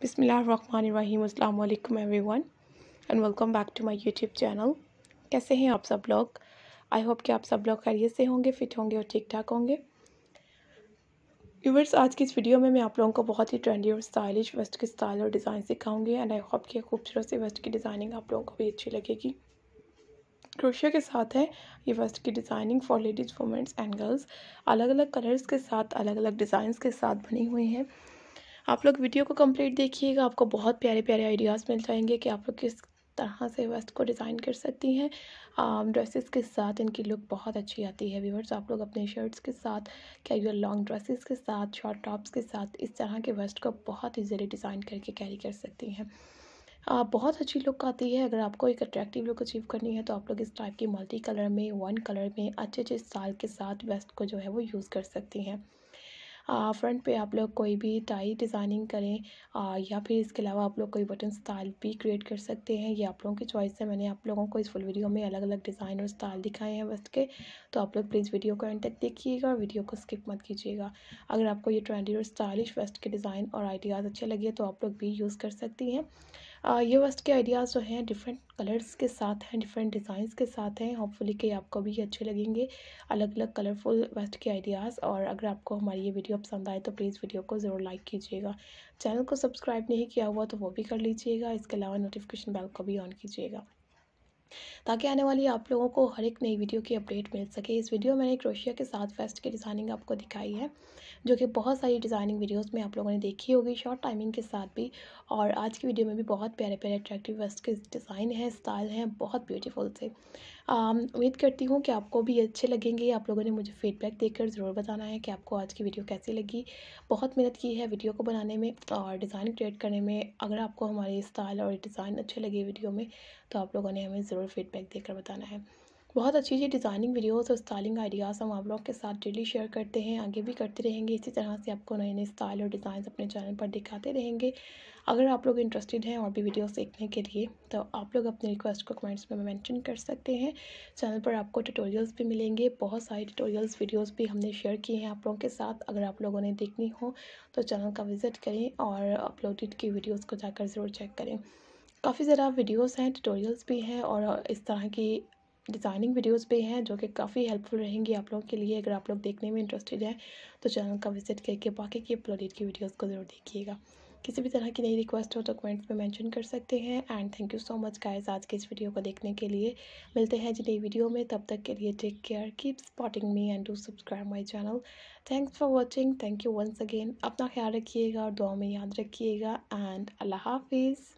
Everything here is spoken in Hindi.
बिसमीम अल्लाम everyone, and welcome back to my YouTube channel. कैसे हैं आप सब लोग? आई होप कि आप सब लोग खैरियत से होंगे, फिट होंगे और ठीक ठाक होंगे। व्यूवर्स, आज की इस वीडियो में मैं आप लोगों को बहुत ही ट्रेंडी और स्टाइलिश वेस्ट के स्टाइल और डिज़ाइन सिखाऊँगी, एंड आई होप कि खूबसूरत सी वेस्ट की डिज़ाइनिंग आप लोगों को भी अच्छी लगेगी। क्रोशिया के साथ है ये वेस्ट की designing for ladies womens and girls अलग अलग कलर्स के साथ अलग अलग डिज़ाइंस के साथ बनी हुई हैं। आप लोग वीडियो को कंप्लीट देखिएगा आपको बहुत प्यारे प्यारे आइडियाज़ मिल जाएँगे कि आप लोग किस तरह से वेस्ट को डिज़ाइन कर सकती हैं। ड्रेसेस के साथ इनकी लुक बहुत अच्छी आती है व्यूवर्स आप लोग अपने शर्ट्स के साथ क्या कैजुअल लॉन्ग ड्रेसेस के साथ शॉर्ट टॉप्स के साथ इस तरह के वेस्ट को बहुत ईजीली डिज़ाइन करके कैरी कर सकती हैं। आ, बहुत अच्छी लुक आती है अगर आपको एक अट्रैक्टिव लुक अचीव करनी है तो आप लोग इस टाइप की मल्टी कलर में वन कलर में अच्छे अच्छे स्टाइल के साथ वेस्ट को जो है वो यूज़ कर सकती हैं। फ्रंट पे आप लोग कोई भी टाई डिज़ाइनिंग करें आ, या फिर इसके अलावा आप लोग कोई बटन स्टाइल भी क्रिएट कर सकते हैं। ये आप लोगों की चॉइस है। मैंने आप लोगों को इस फुल वीडियो में अलग अलग डिज़ाइन और स्टाइल दिखाए हैं वेस्ट के। तो आप लोग प्लीज़ वीडियो को एंड तक देखिएगा और वीडियो को स्किप मत कीजिएगा। अगर आपको ये ट्रेंडी और स्टाइलिश वेस्ट के डिज़ाइन और आइडियाज़ अच्छे लगे तो आप लोग भी यूज़ कर सकती हैं। ये वेस्ट के आइडियाज़ जो हैं डिफरेंट कलर्स के साथ हैं डिफरेंट डिज़ाइंस के साथ हैं। होपफुली कि आपको भी अच्छे लगेंगे अलग अलग कलरफुल वेस्ट के आइडियाज़ और अगर आपको हमारी ये वीडियो पसंद आए तो प्लीज़ वीडियो को ज़रूर लाइक कीजिएगा। चैनल को सब्सक्राइब नहीं किया हुआ तो वो भी कर लीजिएगा। इसके अलावा नोटिफिकेशन बेल को भी ऑन कीजिएगा। ताकि आने वाली आप लोगों को हर एक नई वीडियो की अपडेट मिल सके। इस वीडियो में मैंने क्रोशिया के साथ वेस्ट की डिज़ाइनिंग आपको दिखाई है, जो कि बहुत सारी डिज़ाइनिंग वीडियोस में आप लोगों ने देखी होगी शॉर्ट टाइमिंग के साथ भी। और आज की वीडियो में भी बहुत प्यारे प्यारे अट्रैक्टिव वेस्ट के डिज़ाइन हैं स्टाइल हैं, बहुत ब्यूटीफुल से। उम्मीद करती हूँ कि आपको भी अच्छे लगेंगे। आप लोगों ने मुझे फीडबैक देकर ज़रूर बताना है कि आपको आज की वीडियो कैसी लगी। बहुत मेहनत की है वीडियो को बनाने में और डिज़ाइन क्रिएट करने में। अगर आपको हमारे स्टाइल और डिज़ाइन अच्छे लगे वीडियो में तो आप लोगों ने हमें ज़रूर फीडबैक देकर बताना है। बहुत अच्छी अच्छी डिज़ाइनिंग वीडियोस और स्टाइलिंग आइडियाज़ हम आप लोग के साथ डेली शेयर करते हैं। आगे भी करते रहेंगे। इसी तरह से आपको नए नए स्टाइल और डिज़ाइन अपने चैनल पर दिखाते रहेंगे। अगर आप लोग इंटरेस्टेड हैं और भी वीडियोस देखने के लिए तो आप लोग अपने रिक्वेस्ट को कमेंट्स में मेंशन कर सकते हैं। चैनल पर आपको ट्यूटोरियल्स भी मिलेंगे। बहुत सारे ट्यूटोरियल्स वीडियोस भी हमने शेयर किए हैं आप लोगों के साथ। अगर आप लोगों ने देखनी हो तो चैनल का विज़िट करें और अपलोडेड की वीडियोज़ को जाकर ज़रूर चेक करें। काफ़ी ज़रा वीडियोस हैं ट्यूटोरियल्स भी हैं और इस तरह की डिज़ाइनिंग वीडियोस भी हैं जो कि काफ़ी हेल्पफुल रहेंगी आप लोगों के लिए। अगर आप लोग देखने में इंटरेस्टेड हैं तो चैनल का विज़िट करके बाकी की अपलोडेड की वीडियोस को ज़रूर देखिएगा। किसी भी तरह की नई रिक्वेस्ट हो तो कमेंट्स में मेंशन कर सकते हैं and thank you so much guys आज के इस वीडियो को देखने के लिए। मिलते हैं जी नई वीडियो में, तब तक के लिए take care keep supporting me and do subscribe my channel thanks for watching thank you once again अपना ख्याल रखिएगा और दुआ में याद रखिएगा एंड अल्लाह हाफिज़